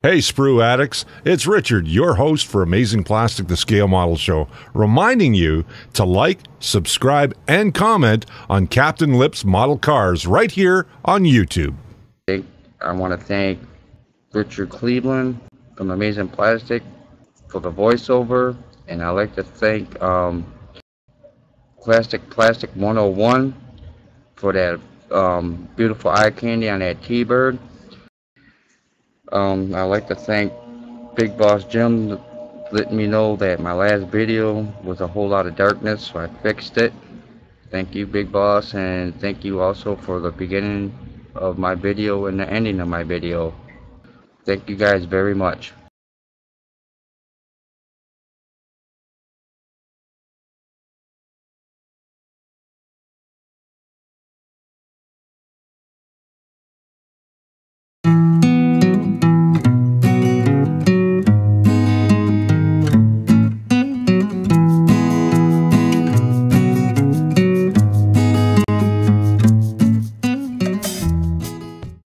Hey, Sprue addicts, it's Richard, your host for Amazing Plastic the Scale Model Show, reminding you to like, subscribe, and comment on Captain Lip's model cars right here on YouTube. I want to thank Richard Cleveland from Amazing Plastic for the voiceover, and I'd like to thank um, Plastic Plastic 101 for that um, beautiful eye candy on that T-Bird. Um, I'd like to thank Big Boss Jim letting me know that my last video was a whole lot of darkness, so I fixed it. Thank you, Big Boss, and thank you also for the beginning of my video and the ending of my video. Thank you guys very much.